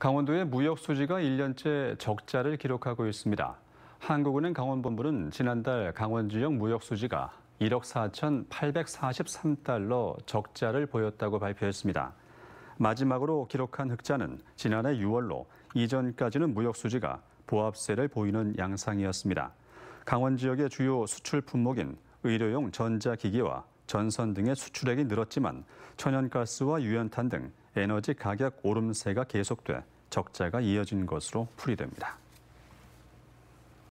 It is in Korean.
강원도의 무역 수지가 1년째 적자를 기록하고 있습니다. 한국은행 강원본부는 지난달 강원 지역 무역 수지가 1억 4,843달러 적자를 보였다고 발표했습니다. 마지막으로 기록한 흑자는 지난해 6월로 이전까지는 무역 수지가 보합세를 보이는 양상이었습니다. 강원 지역의 주요 수출 품목인 의료용 전자기기와 전선 등의 수출액이 늘었지만 천연가스와 유연탄 등 에너지 가격 오름세가 계속돼 적자가 이어진 것으로 풀이됩니다.